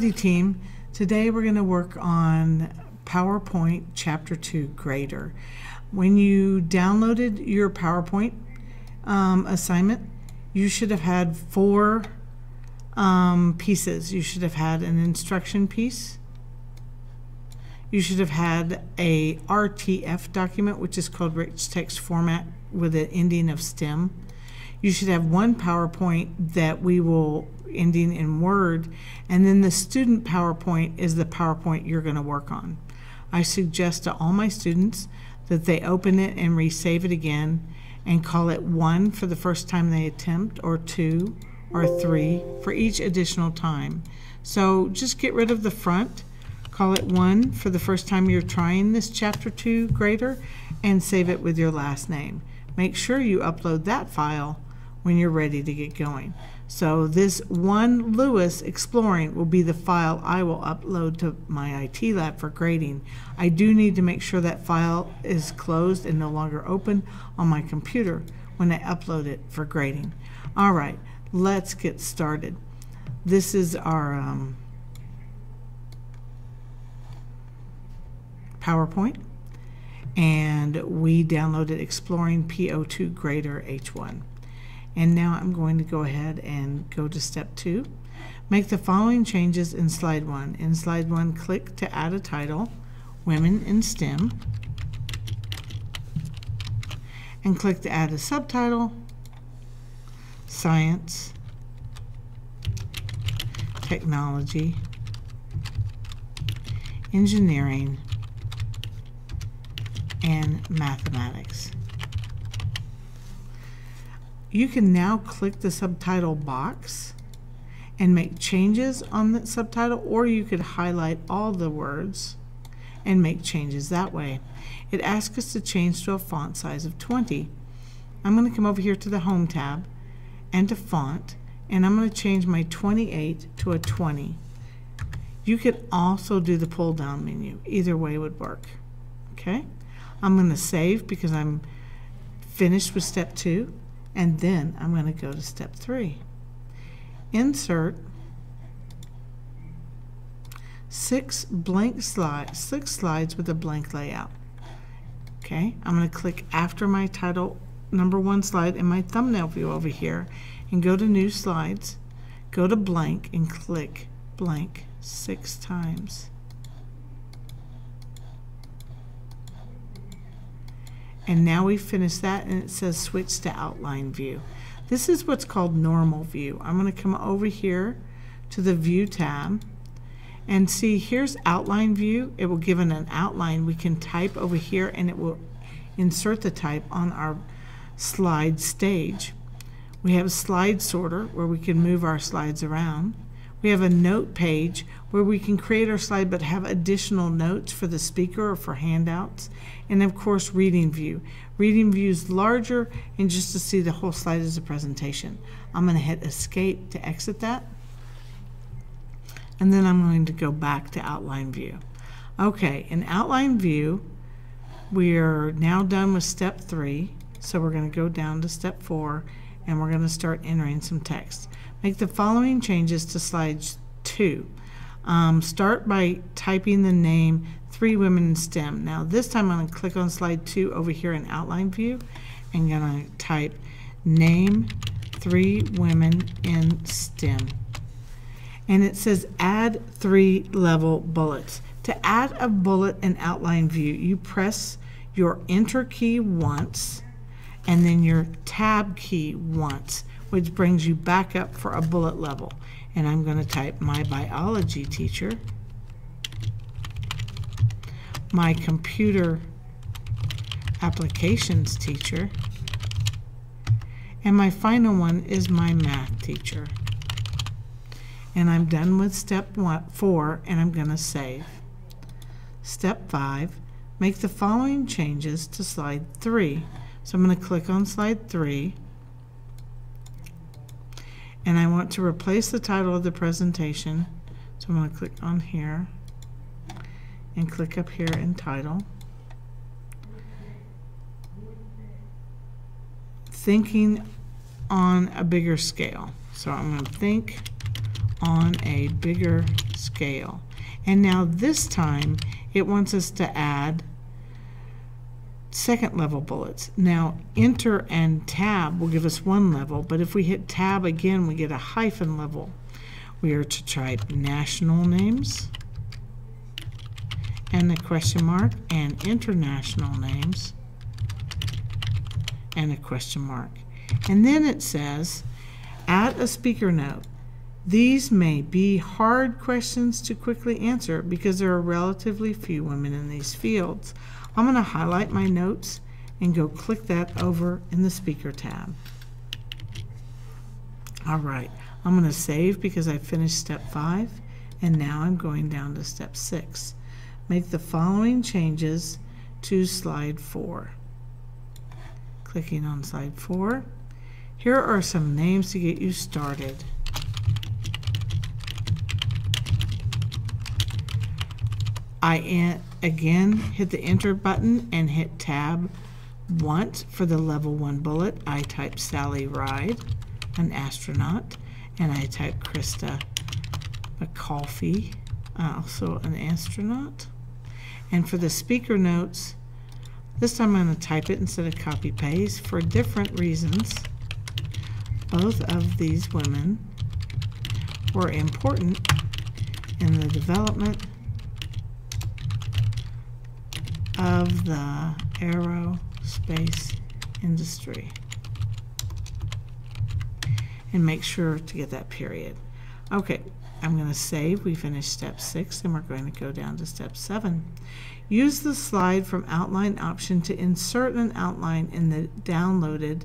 Howdy team. Today we're going to work on PowerPoint Chapter 2 Grader. When you downloaded your PowerPoint um, assignment, you should have had four um, pieces. You should have had an instruction piece. You should have had a RTF document, which is called Rich Text Format with an ending of STEM. You should have one PowerPoint that we will ending in Word, and then the student PowerPoint is the PowerPoint you're going to work on. I suggest to all my students that they open it and resave it again and call it one for the first time they attempt, or two, or three for each additional time. So just get rid of the front, call it one for the first time you're trying this chapter two grader, and save it with your last name. Make sure you upload that file when you're ready to get going. So this one Lewis exploring will be the file I will upload to my IT lab for grading. I do need to make sure that file is closed and no longer open on my computer when I upload it for grading. All right, let's get started. This is our um, PowerPoint and we downloaded Exploring PO2 Grader H1. And now I'm going to go ahead and go to step two. Make the following changes in slide one. In slide one, click to add a title, Women in STEM, and click to add a subtitle, Science, Technology, Engineering, and Mathematics you can now click the subtitle box and make changes on the subtitle or you could highlight all the words and make changes that way. It asks us to change to a font size of 20. I'm going to come over here to the Home tab and to Font and I'm going to change my 28 to a 20. You could also do the pull down menu. Either way would work. Okay? I'm going to save because I'm finished with step two and then I'm going to go to step three. Insert six blank slides, six slides with a blank layout. Okay, I'm going to click after my title number one slide in my thumbnail view over here and go to new slides, go to blank and click blank six times. And now we finish that and it says switch to outline view. This is what's called normal view. I'm going to come over here to the view tab and see here's outline view. It will give an, outline. We can type over here and it will insert the type on our slide stage. We have a slide sorter where we can move our slides around. We have a note page where we can create our slide but have additional notes for the speaker or for handouts. And of course, reading view. Reading view is larger and just to see the whole slide as a presentation. I'm going to hit escape to exit that. And then I'm going to go back to outline view. Okay, in outline view, we're now done with step three. So we're going to go down to step four and we're going to start entering some text. Make the following changes to slide 2. Um, start by typing the name Three Women in STEM. Now this time I'm going to click on slide 2 over here in outline view and going to type name Three Women in STEM. And it says add three level bullets. To add a bullet in outline view, you press your enter key once and then your tab key once which brings you back up for a bullet level. And I'm going to type my biology teacher, my computer applications teacher, and my final one is my math teacher. And I'm done with step one, four, and I'm going to save. Step five, make the following changes to slide three. So I'm going to click on slide three and I want to replace the title of the presentation. So I'm going to click on here and click up here in title. Thinking on a bigger scale. So I'm going to think on a bigger scale. And now this time it wants us to add second level bullets. Now enter and tab will give us one level, but if we hit tab again we get a hyphen level. We are to type national names and a question mark and international names and a question mark. And then it says add a speaker note. These may be hard questions to quickly answer because there are relatively few women in these fields. I'm going to highlight my notes and go click that over in the speaker tab. All right, I'm going to save because I finished step five and now I'm going down to step six. Make the following changes to slide four. Clicking on slide four. Here are some names to get you started. I again hit the enter button and hit tab once for the level one bullet. I type Sally Ride, an astronaut, and I type Christa McAuliffe, uh, also an astronaut. And for the speaker notes, this time I'm going to type it instead of copy paste for different reasons. Both of these women were important in the development of the aerospace industry. And make sure to get that period. Okay, I'm going to save. We finished step six and we're going to go down to step seven. Use the slide from outline option to insert an outline in the downloaded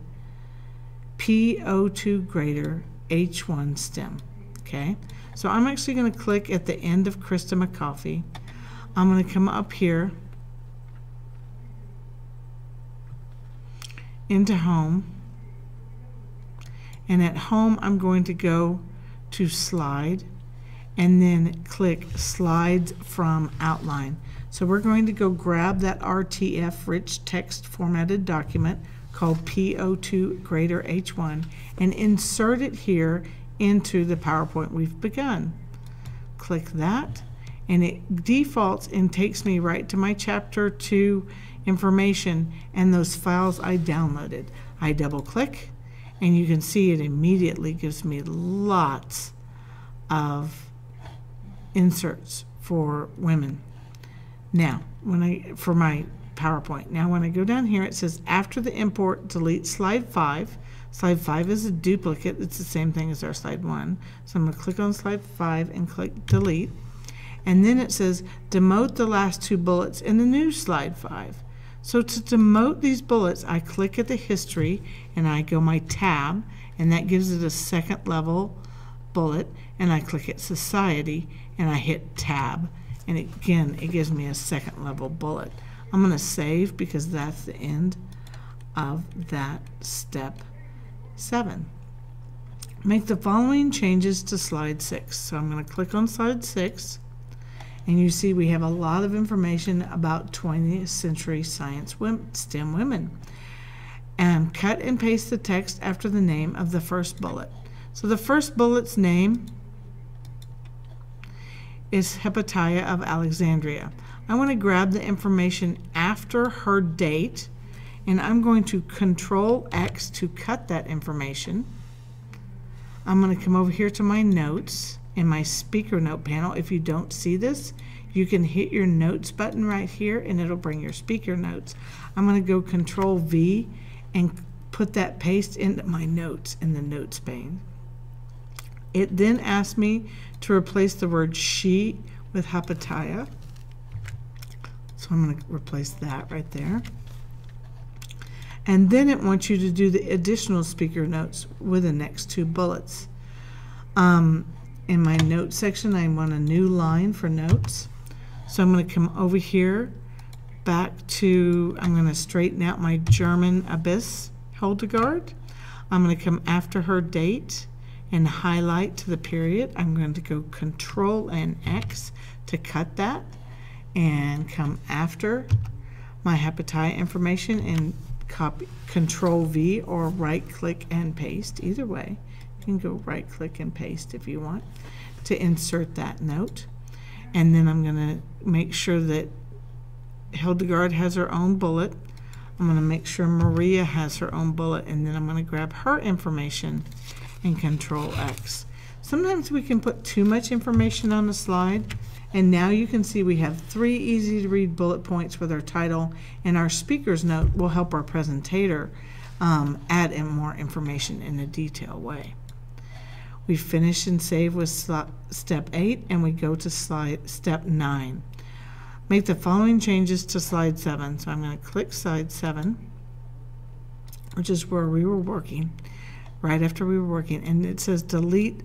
PO2 grader H1 stem. Okay, so I'm actually going to click at the end of Christa McAuliffe. I'm going to come up here into home. And at home I'm going to go to slide and then click slides from outline. So we're going to go grab that RTF rich text formatted document called PO2 grader H1 and insert it here into the PowerPoint we've begun. Click that and it defaults and takes me right to my chapter 2 information and those files I downloaded. I double click and you can see it immediately gives me lots of inserts for women. Now, when I for my PowerPoint. Now when I go down here it says after the import delete slide 5. Slide 5 is a duplicate. It's the same thing as our slide 1. So I'm going to click on slide 5 and click delete. And then it says demote the last two bullets in the new slide 5. So to demote these bullets, I click at the history and I go my tab and that gives it a second level bullet and I click at society and I hit tab and again it gives me a second level bullet. I'm going to save because that's the end of that step 7. Make the following changes to slide 6. So I'm going to click on slide 6 and you see we have a lot of information about 20th century science STEM women. And cut and paste the text after the name of the first bullet. So the first bullet's name is Hypatia of Alexandria. I want to grab the information after her date and I'm going to control X to cut that information. I'm going to come over here to my notes in my speaker note panel. If you don't see this, you can hit your notes button right here and it'll bring your speaker notes. I'm going to go control V and put that paste into my notes in the notes pane. It then asks me to replace the word she with Hypatia. So I'm going to replace that right there. And then it wants you to do the additional speaker notes with the next two bullets. Um, in my notes section, I want a new line for notes. So I'm going to come over here back to, I'm going to straighten out my German abbess Hildegard. I'm going to come after her date and highlight to the period. I'm going to go Control and X to cut that and come after my Hypatia information and copy Control V or right click and paste either way. You can go right click and paste if you want. to insert that note. And then I'm going to make sure that Hildegard has her own bullet. I'm going to make sure Maria has her own bullet, and then I'm going to grab her information and Control X. Sometimes we can put too much information on the slide, and now you can see we have three easy to read bullet points with our title, and our speaker's note will help our presentator um, add in more information in a detailed way. We finish and save with step 8 and we go to slide step 9. Make the following changes to slide 7. So I'm going to click slide 7, which is where we were working, right after we were working, and it says delete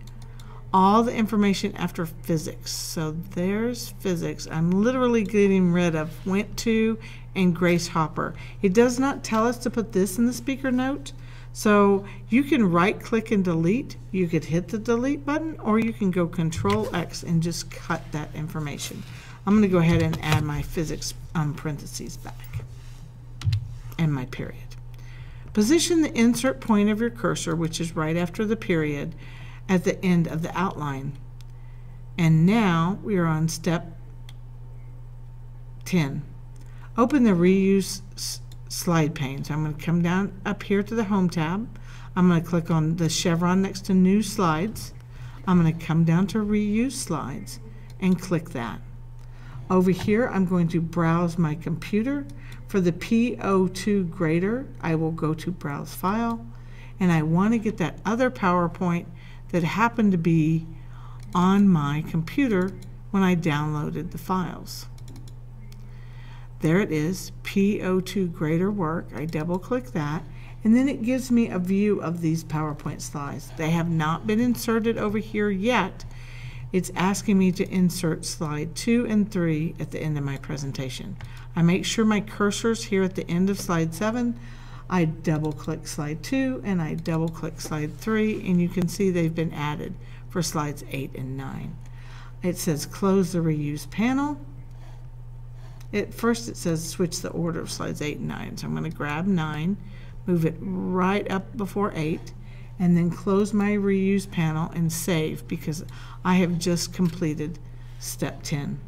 all the information after physics. So there's physics. I'm literally getting rid of went to and Grace Hopper. It does not tell us to put this in the speaker note. So you can right click and delete. You could hit the delete button or you can go control X and just cut that information. I'm going to go ahead and add my physics um, parentheses back and my period. Position the insert point of your cursor, which is right after the period, at the end of the outline. And now we are on step 10. Open the reuse slide pane. So I'm going to come down up here to the Home tab. I'm going to click on the chevron next to New Slides. I'm going to come down to Reuse Slides and click that. Over here, I'm going to browse my computer. For the PO2 grader, I will go to Browse File, and I want to get that other PowerPoint that happened to be on my computer when I downloaded the files. There it is, PO2 grader Work. I double click that and then it gives me a view of these PowerPoint slides. They have not been inserted over here yet. It's asking me to insert slide 2 and 3 at the end of my presentation. I make sure my cursor's here at the end of slide 7. I double click slide 2 and I double click slide 3 and you can see they've been added for slides 8 and 9. It says close the reuse panel at first it says switch the order of slides 8 and 9. So I'm going to grab 9, move it right up before 8, and then close my reuse panel and save because I have just completed step 10.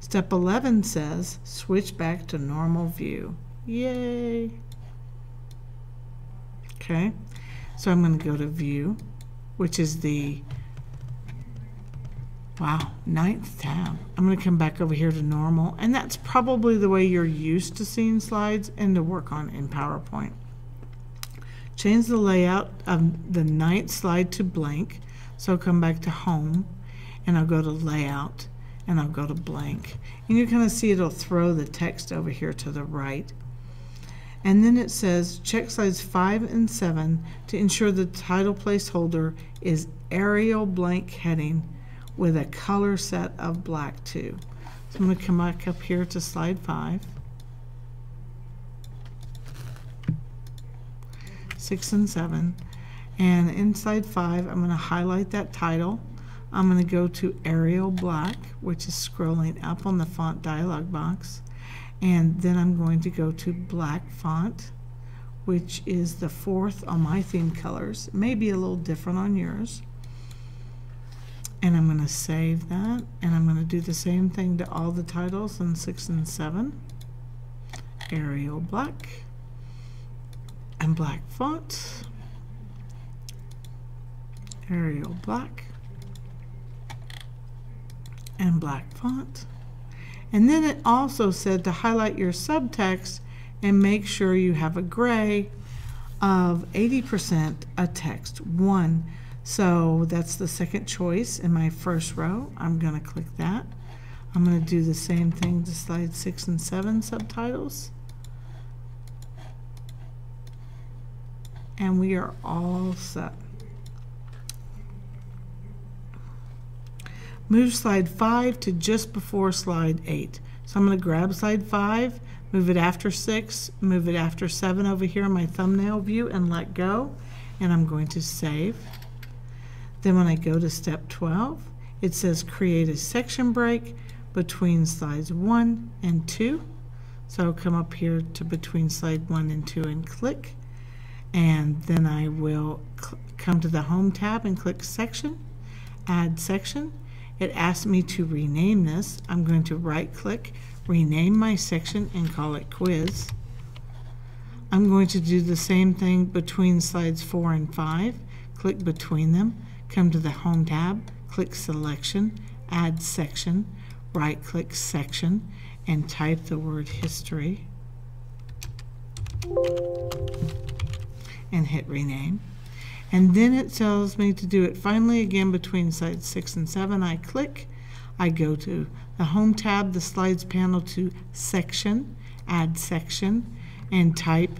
Step 11 says switch back to normal view. Yay! Okay, so I'm going to go to view, which is the Wow, ninth tab. I'm going to come back over here to normal, and that's probably the way you're used to seeing slides and to work on in PowerPoint. Change the layout of the ninth slide to blank, so come back to home, and I'll go to layout, and I'll go to blank. And you kind of see it'll throw the text over here to the right. And then it says check slides 5 and 7 to ensure the title placeholder is Arial Black heading with a color set of black too. So I'm going to come back up here to slide 5. 6 and 7. And inside 5, I'm going to highlight that title. I'm going to go to Arial Black, which is scrolling up on the font dialog box. And then I'm going to go to Black Font, which is the fourth on my theme colors. It may be a little different on yours and I'm going to save that and I'm going to do the same thing to all the titles in 6 and 7 Arial black and black font. Arial black and black font. And then it also said to highlight your subtext and make sure you have a gray of 80% a text. 1 so that's the second choice in my first row. I'm going to click that. I'm going to do the same thing to slide 6 and 7 subtitles. And we are all set. Move slide 5 to just before slide 8. So I'm going to grab slide 5, move it after 6, move it after 7 over here in my thumbnail view and let go. And I'm going to save. Then when I go to step 12, it says create a section break between slides 1 and 2. So I'll come up here to between slide 1 and 2 and click. And then I will come to the Home tab and click Section. add section. It asks me to rename this. I'm going to right click, rename my section and call it quiz. I'm going to do the same thing between slides four and five. Click between them, come to the home tab, click selection, add section, right click section, and type the word history. And hit rename. And then it tells me to do it finally again between slides six and seven. I click, I go to the home tab, the slides panel to section, add section, and type,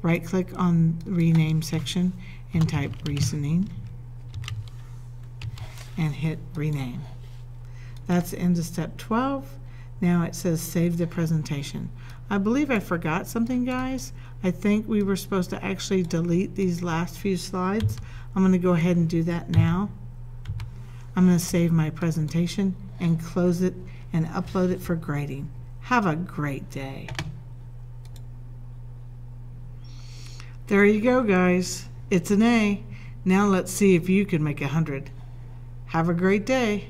right click on rename section and type reasoning and hit rename. That's the end of step 12. Now it says save the presentation. I believe I forgot something, guys. I think we were supposed to actually delete these last few slides. I'm going to go ahead and do that now. I'm going to save my presentation and close it and upload it for grading. Have a great day. There you go, guys. It's an A. Now let's see if you can make a 100. Have a great day.